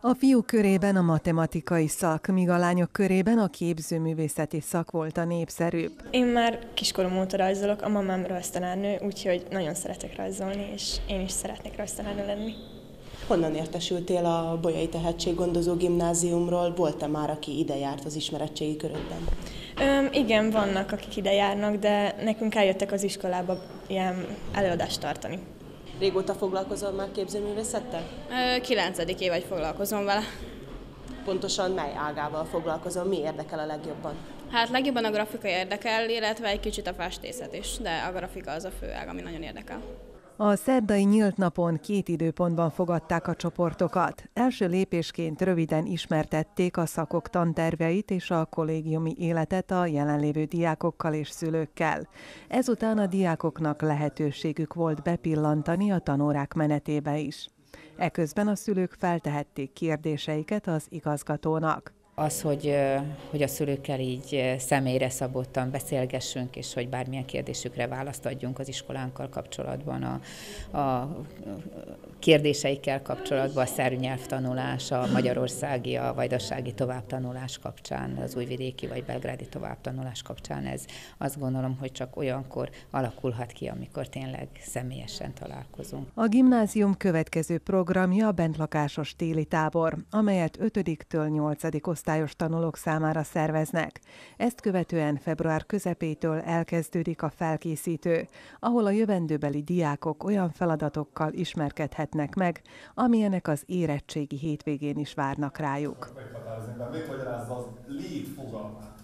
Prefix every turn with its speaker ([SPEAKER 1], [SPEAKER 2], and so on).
[SPEAKER 1] A fiúk körében a matematikai szak, míg a lányok körében a képzőművészeti szak volt a népszerűbb.
[SPEAKER 2] Én már kiskorom óta rajzolok, a mamám rajztanárnő, úgyhogy nagyon szeretek rajzolni, és én is szeretnék rajztanárnő lenni.
[SPEAKER 3] Honnan értesültél a Bolyai Tehetséggondozó Gimnáziumról? Volt-e már, aki ide járt az ismeretségi körödben?
[SPEAKER 2] Öm, igen, vannak, akik ide járnak, de nekünk eljöttek az iskolába ilyen előadást tartani.
[SPEAKER 3] Régóta foglalkozol már képzőművészettel?
[SPEAKER 4] Kilencedik év, vagy foglalkozom vele.
[SPEAKER 3] Pontosan mely ágával foglalkozol? Mi érdekel a legjobban?
[SPEAKER 4] Hát legjobban a grafika érdekel, illetve egy kicsit a festészet is, de a grafika az a fő ág, ami nagyon érdekel.
[SPEAKER 1] A szerdai nyílt napon két időpontban fogadták a csoportokat. Első lépésként röviden ismertették a szakok tanterveit és a kollégiumi életet a jelenlévő diákokkal és szülőkkel. Ezután a diákoknak lehetőségük volt bepillantani a tanórák menetébe is. Eközben a szülők feltehették kérdéseiket az igazgatónak
[SPEAKER 5] az, hogy, hogy a szülőkkel így személyre szabottan beszélgessünk, és hogy bármilyen kérdésükre választ adjunk az iskolánkkal kapcsolatban, a, a kérdéseikkel kapcsolatban, a szernyelvtanulás, a magyarországi, a vajdasági továbbtanulás kapcsán, az újvidéki vagy belgrádi továbbtanulás kapcsán, ez azt gondolom, hogy csak olyankor alakulhat ki, amikor tényleg személyesen találkozunk.
[SPEAKER 1] A gimnázium következő programja a bentlakásos téli tábor, amelyet 5-től 8. osztály osztályos tanulók számára szerveznek. Ezt követően február közepétől elkezdődik a felkészítő, ahol a jövendőbeli diákok olyan feladatokkal ismerkedhetnek meg, amilyenek az érettségi hétvégén is várnak rájuk.
[SPEAKER 6] Meghatározni, mit magyarázza az létfogalmát?